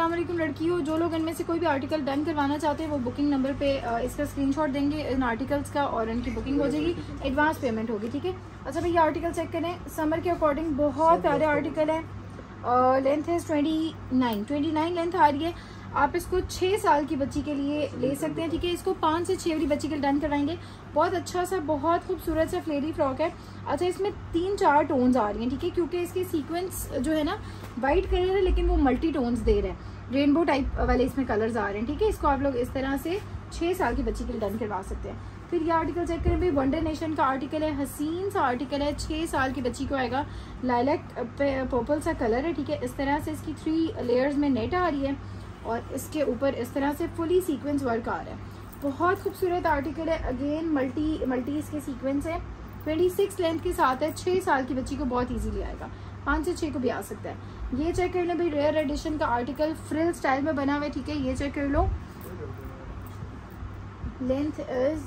अस्सलाम वालेकुम हो जो लोग इनमें से कोई भी आर्टिकल डन करवाना चाहते हैं वो बुकिंग नंबर पे इसका स्क्रीनशॉट देंगे इन आर्टिकल्स का और इनकी बुकिंग हो जाएगी एडवांस पेमेंट होगी ठीक है? अच्छा भाई ये आर्टिकल चेक करें समर के अकॉर्डिंग बहुत प्यारे आर्टिकल है लेंथ है twenty nine twenty nine length आ रही है आप इसको छः साल की बच्ची के लिए ले सकते हैं ठीक है? इसको पाँच से छः वाली बच्ची के लिए डन करवाएँगे बहुत अच्छा सा बहुत खूबसूरत सा फ्लेरी फ्रॉक है अच्छा इसमें तीन चार टोन्स आ रही हैं ठीक है? क्योंकि इसके सीक्वेंस जो है ना वाइट कलर है लेकिन वो मल्टी टोन्स दे रहे हैं। रेनबो टाइप वाले इसमें कलर्स आ रहे हैं, ठीक है? इसको आप लोग इस तरह से छः साल की बच्ची के लिए डन करवा सकते हैं। फिर ये आर्टिकल चेक करें, भाई वंडर नेशन का आर्टिकल है हसीन सा आर्टिकल है छः साल की बच्ची को आएगा। लाइलैक पर्पल सा कलर है, ठीक है? इस तरह से इसकी थ्री लेयर्स में नेट आ रही है और इसके ऊपर इस तरह से फुली सीक्वेंस वर्क आ रहा है। बहुत खूबसूरत आर्टिकल है अगेन मल्टी मल्टी इसके सीक्वेंस है। 26 लेंथ के साथ है छः साल की बच्ची को बहुत इजीली आएगा। पाँच से छः को भी आ सकता है। ये चेक कर लो भाई रेयर एडिशन का आर्टिकल फ्रिल स्टाइल में बना हुआ है, ठीक है? ये चेक कर लो। लेंथ इज़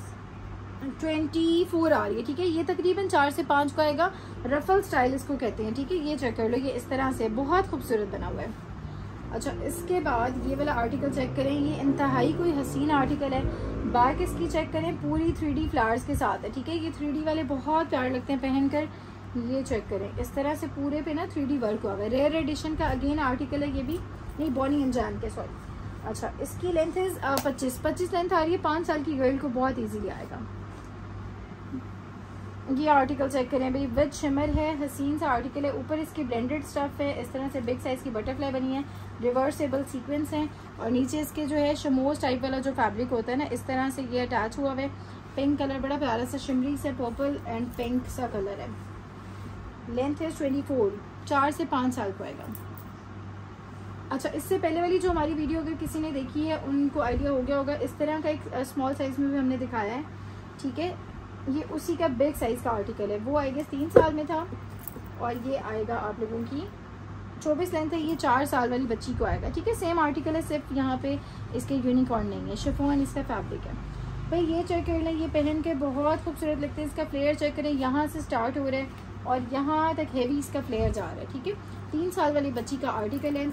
ट्वेंटी फोर आ रही है ठीक है? ये तकरीबन चार से पाँच का आएगा। रफल स्टाइल इसको कहते हैं, ठीक है? ये चेक कर लो, ये इस तरह से बहुत खूबसूरत बना हुआ है। अच्छा इसके बाद ये वाला आर्टिकल चेक करें, ये इंतहाई कोई हसीन आर्टिकल है। बैक इसकी चेक करें, पूरी थ्री डी फ्लावर्स के साथ है, ठीक है? ये थ्री वाले बहुत प्यार लगते हैं पहनकर। ये चेक करें। इस तरह से पूरे पे ना थ्री वर्क हुआ है। रेयर एडिशन का अगेन आर्टिकल है, ये भी नहीं बॉनी एंड जैन के सॉरी अच्छा इसकी लेंथ इज़ पच्चीस। पच्चीस लेंथ आ रही है, पाँच साल की गर्ल को बहुत ईजीली आएगा। ये आर्टिकल चेक करें। भाई विद शिमर है हसीन सा आर्टिकल है। ऊपर इसकी ब्लेंडेड स्टफ़ है, इस तरह से बिग साइज़ की बटरफ्लाई बनी है रिवर्सेबल सीक्वेंस है, और नीचे इसके जो है शमोज टाइप वाला जो फैब्रिक होता है ना, इस तरह से ये अटैच हुआ है। पिंक कलर बड़ा प्यारा सा शिमरी से पर्पल एंड पिंक सा कलर है। लेंथ है ट्वेंटी फोर, चार से पाँच साल को आएगा। अच्छा इससे पहले वाली जो हमारी वीडियो अगर किसी ने देखी है, उनको आइडिया हो गया होगा। इस तरह का एक स्मॉल साइज़ में भी हमने दिखाया है, ठीक है? ये उसी का बिग साइज़ का आर्टिकल है। वो आएगा तीन साल में था, और ये आएगा आप लोगों की चौबीस लेंथ है, ये चार साल वाली बच्ची को आएगा, ठीक है? सेम आर्टिकल है, सिर्फ़ यहाँ पे इसके यूनिकॉर्न नहीं है शिफोन इसका फैब्रिक है। भाई, ये चेक कर लें, ये पहन के बहुत खूबसूरत लगते हैं, इसका फ्लेयर चेक करें, यहाँ से स्टार्ट हो रहा है। और यहाँ तक हेवी इसका फ्लेयर जा रहा है, ठीक है? तीन साल वाली बच्ची का आर्टिकल है।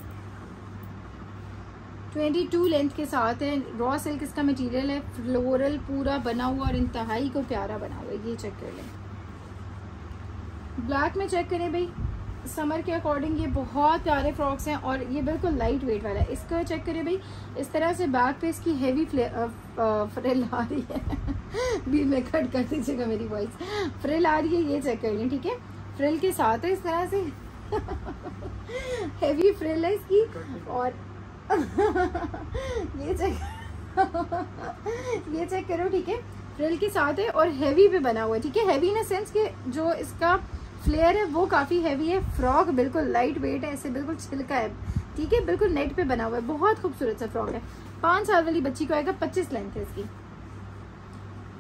22 लेंथ के साथ है। रॉ सिल्क इसका मटेरियल है। फ्लोरल पूरा बना हुआ और इंतहाई को प्यारा बना हुआ है। ये चेक कर लें। ब्लैक में चेक करें भाई। समर के अकॉर्डिंग ये बहुत प्यारे फ्रॉक्स हैं और ये बिल्कुल लाइट वेट वाला है। इसका चेक करें भाई, इस तरह से बैक पे इसकी हैवी फ्रिल आ रही है। भी में कट कर दीजिएगा मेरी वॉइस फ्रिल आ रही है, ये चेक कर लें, ठीक है? फ्रिल के साथ है इस तरह से। हैवी फ्रिल है इसकी। और ये चेक ये चेक करो, ठीक है? फ्रिल के साथ है और हैवी पे बना हुआ है, ठीक है? हैवी इन सेंस कि जो इसका फ्लेयर है, वो काफ़ी हैवी है। फ्रॉक बिल्कुल लाइट वेट है ऐसे बिल्कुल छिलका है। ठीक है, बिल्कुल नेट पे बना हुआ है। बहुत खूबसूरत सा फ्रॉक है। पाँच साल वाली बच्ची को आएगा पच्चीस लेंथ है इसकी।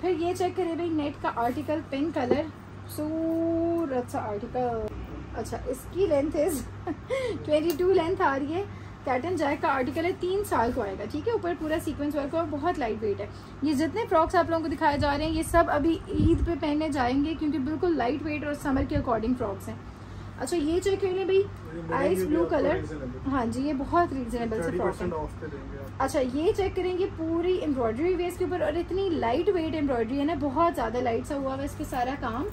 फिर ये चेक करें भाई नेट का आर्टिकल पिंक कलर सूर अच्छा आर्टिकल अच्छा इसकी length is twenty two length आ रही है। कैटन जैक का आर्टिकल है तीन साल को आएगा ठीक है? ऊपर पूरा सीक्वेंस वर्क और बहुत लाइट वेट है। ये जितने फ्रॉक्स आप लोगों को दिखाए जा रहे हैं ये सब अभी ईद पे पहने जाएँगे क्योंकि बिल्कुल लाइट वेट और समर के अकॉर्डिंग फ्रॉक्स हैं। अच्छा ये चेक कर भाई आइस ब्लू कलर हाँ जी ये बहुत रीजनेबल से फ्रॉक है। अच्छा ये चेक करेंगे पूरी एम्ब्रॉयडरी वेस के ऊपर और इतनी लाइट वेट एम्ब्रॉयडरी है ना बहुत ज़्यादा लाइट सा हुआ है इसके सारा काम।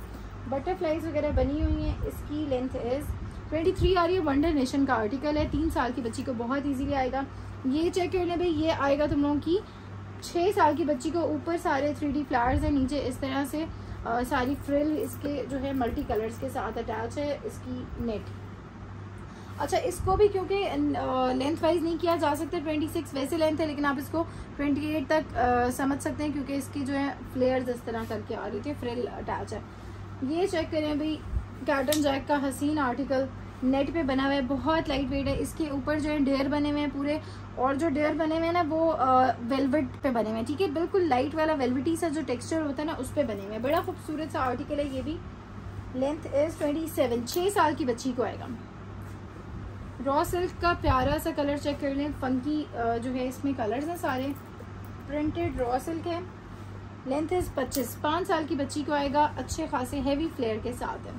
बटरफ्लाइज वगैरह बनी हुई हैं इसकी लेंथ इज़ ट्वेंटी थ्री आ रही है वंडर नेशन का आर्टिकल है तीन साल की बच्ची को बहुत इजीली आएगा। ये चेक कर लें भाई ये आएगा तुम लोगों की छः साल की बच्ची को ऊपर सारे थ्री डी फ्लावर्स हैं नीचे इस तरह से आ, सारी फ्रिल इसके जो है मल्टी कलर्स के साथ अटैच है इसकी नेट अच्छा इसको भी क्योंकि लेंथ वाइज नहीं किया जा सकता 26 वैसे लेंथ है लेकिन आप इसको 28 तक आ, समझ सकते हैं क्योंकि इसकी जो है फ्लेयर्स इस तरह करके आ रही थी फ्रिल अटैच है। ये चेक करें भाई कैटन जैक का हसीन आर्टिकल नेट पे बना हुआ है, बहुत लाइट वेट है। इसके ऊपर जो है डेयर बने हुए हैं पूरे, और जो डेयर बने हुए हैं ना, वो वेलवेट पे बने हुए हैं, ठीक है? बिल्कुल लाइट वाला वेलवेटी सा जो टेक्सचर होता है ना, उस पर बने हुए हैं। बड़ा खूबसूरत सा आर्टिकल है ये भी। लेंथ इज़ ट्वेंटी सेवन छः साल की बच्ची को आएगा। रॉ सिल्क का प्यारा सा कलर चेक कर लें। फंकी जो है, इसमें कलर्स हैं सारे। प्रिंटेड रॉ सिल्क है। लेंथ इज़ पच्चीस, पाँच साल की बच्ची को आएगा। अच्छे खासे हैवी फ्लेयर के साथ है।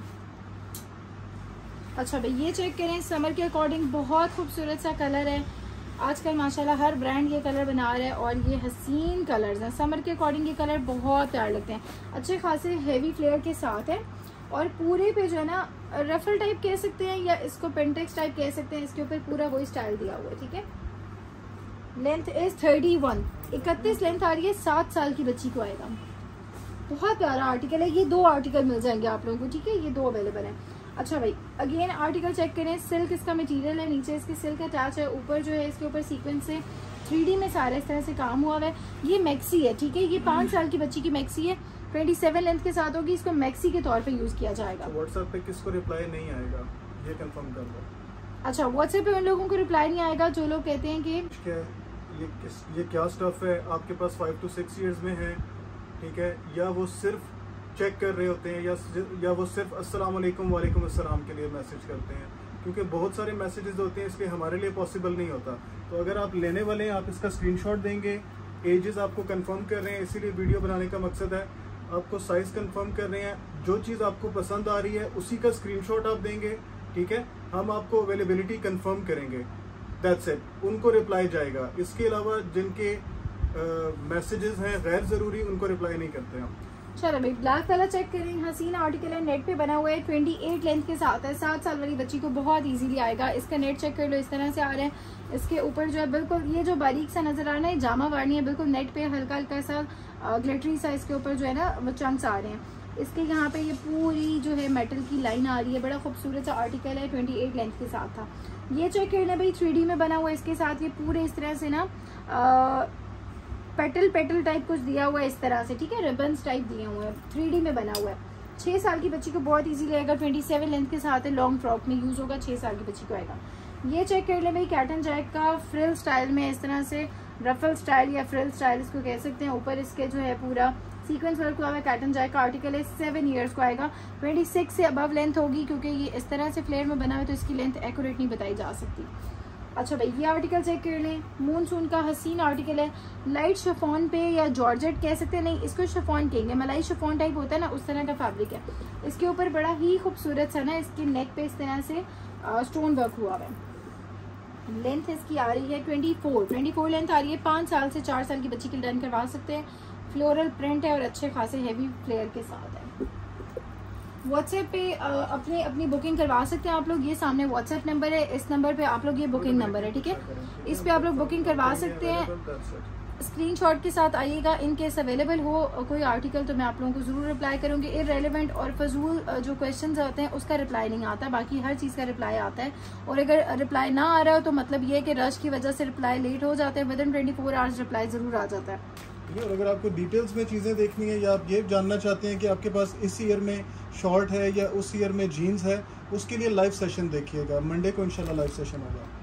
अच्छा भाई, ये चेक करें समर के अकॉर्डिंग बहुत खूबसूरत सा कलर है। आजकल, माशाल्लाह, हर ब्रांड ये कलर बना रहा है और ये हसीन कलर्स हैं। समर के अकॉर्डिंग ये कलर बहुत प्यार लगते हैं। अच्छे खासे हैवी फ्लेयर के साथ है और पूरे पे जो है ना रफल टाइप कह सकते हैं या इसको पेंटेक्स टाइप कह सकते हैं। इसके ऊपर पूरा वही स्टाइल दिया हुआ है, ठीक है? लेंथ इज़ थर्टी वन इकतीस लेंथ आ रही है, सात साल की बच्ची को आएगा। बहुत प्यारा आर्टिकल है। ये दो आर्टिकल मिल जाएँगे आप लोगों को, ठीक है? ये दो अवेलेबल है। अच्छा भाई अगेन आर्टिकल चेक करें सिल्क इसका मटेरियल है नीचे इसके सिल्क अटैच है ऊपर जो है इसके ऊपर सीक्वेंस से थ्री में सारा इस तरह से काम हुआ है। ये मैक्सी है ठीक है? ये पाँच साल की बच्ची की मैक्सी है। ट्वेंटी सेवन लेंथ के साथ होगी इसको मैक्सी के तौर पे यूज़ किया जाएगा। व्हाट्सएप तो पे किसको रिप्लाई नहीं आएगा? ये कंफर्म कर दो। अच्छा व्हाट्सएप पे उन लोगों को रिप्लाई नहीं आएगा जो लोग कहते हैं कि क्या ये किस ये क्या स्टफ़ है? आपके पास फाइव टू सिक्स ईयर्स में है ठीक है? या वो सिर्फ़ चेक कर रहे होते हैं या या वो सिर्फ़ अस्सलाम वालेकुम वालेकुम अस्सलाम के लिए मैसेज करते हैं। क्योंकि बहुत सारे मैसेजेस होते हैं, इसलिए हमारे लिए पॉसिबल नहीं होता। तो अगर आप लेने वाले हैं, आप इसका स्क्रीनशॉट देंगे। एजेस आपको कंफर्म कर रहे हैं, इसीलिए वीडियो बनाने का मकसद है। आपको साइज़ कंफर्म कर रहे हैं, जो चीज़ आपको पसंद आ रही है, उसी का स्क्रीनशॉट आप देंगे, ठीक है? हम आपको अवेलेबिलिटी कंफर्म करेंगे। दैट्स इट उनको रिप्लाई जाएगा। इसके अलावा जिनके मैसेजेस हैं, गैर ज़रूरी, उनको रिप्लाई नहीं करते हम। चलो भाई ब्लैक वाला चेक करें। हसीन आर्टिकल है नेट पे बना हुआ है ट्वेंटी एट लेंथ के साथ है। सात साल वाली बच्ची को बहुत इजीली आएगा। इसका नेट चेक कर लो, इस तरह से आ रहा है। इसके ऊपर जो है, बिल्कुल, ये जो बारीक सा नज़र आ रहा है ना जामा वारनी है, बिल्कुल नेट पे हल्का हल्का सा ग्लिटरी सा इसके ऊपर जो है ना, वो चंक्स आ रहे हैं। इसके यहाँ पे ये पूरी जो है मेटल की लाइन आ रही है। बड़ा खूबसूरत सा आर्टिकल है ट्वेंटी एट लेंथ के साथ था। ये चेक करना भाई थ्री में बना हुआ है। इसके साथ ये पूरे इस तरह से ना पेटल पेटल टाइप कुछ दिया हुआ है इस तरह से, ठीक है? रिबन्स टाइप दिए हुए हैं थ्री में बना हुआ है। छः साल की बच्ची को बहुत इजीली आएगा ट्वेंटी सेवन लेंथ के साथ है लॉन्ग फ्रॉक में यूज़ होगा छः साल की बच्ची को आएगा। ये चेक कर ले भाई कैटन जैक का फ्रिल स्टाइल में इस तरह से रफल स्टाइल या फ्रिल स्टाइल इसको कह सकते हैं। ऊपर इसके जो है पूरा सीक्वेंस वर्क हुआ है कैटन जैक का आर्टिकल है सेवन ईयर्स को आएगा। ट्वेंटी सिक्स से अबव लेंथ होगी, क्योंकि ये इस तरह से फ्लेयर में बना हुआ है तो इसकी लेंथ एक्यूरेट नहीं बताई जा सकती। अच्छा भाई, ये आर्टिकल चेक कर लें। मूनसून का हसीन आर्टिकल है। लाइट शफोन पे या जॉर्जेट कह सकते हैं, नहीं, इसको शफोन कहेंगे। मलाई शफोन टाइप होता है ना, उस तरह का फैब्रिक है। इसके ऊपर बड़ा ही खूबसूरत सा ना, इसके नेक पे इस तरह से स्टोन वर्क हुआ है। लेंथ इसकी आ रही है twenty four twenty four length आ रही है। पाँच साल से चार साल की बच्ची की डन करवा सकते हैं। फ्लोरल प्रिंट है और अच्छे खासे हैवी फ्लेयर के साथ है। व्हाट्सएप पे अपने, अपनी बुकिंग करवा सकते हैं आप लोग। ये सामने व्हाट्सएप नंबर है। इस नंबर पे आप लोग ये बुकिंग नंबर है, ठीक है? इस पे आप लोग बुकिंग करवा सकते हैं। स्क्रीनशॉट के साथ आइएगा, इन केस अवेलेबल हो कोई आर्टिकल तो मैं आप लोगों को ज़रूर रिप्लाई करूँगी। इरेलीवेंट और फजूल जो क्वेश्चन आते हैं, उसका रिप्लाई नहीं आता। बाकी हर चीज़ का रिप्लाई आता है। और अगर रिप्लाई ना आ रहा हो तो मतलब ये है कि रश की वजह से रिप्लाई लेट हो जाते हैं। Within twenty four hours reply ज़रूर आ जाता है? और अगर आपको डिटेल्स में चीज़ें देखनी है, या आप ये जानना चाहते हैं कि आपके पास इस ईयर में शॉर्ट है या उस ईयर में जीन्स है, उसके लिए लाइव सेशन देखिएगा। मंडे को इंशाल्लाह लाइव सेशन होगा।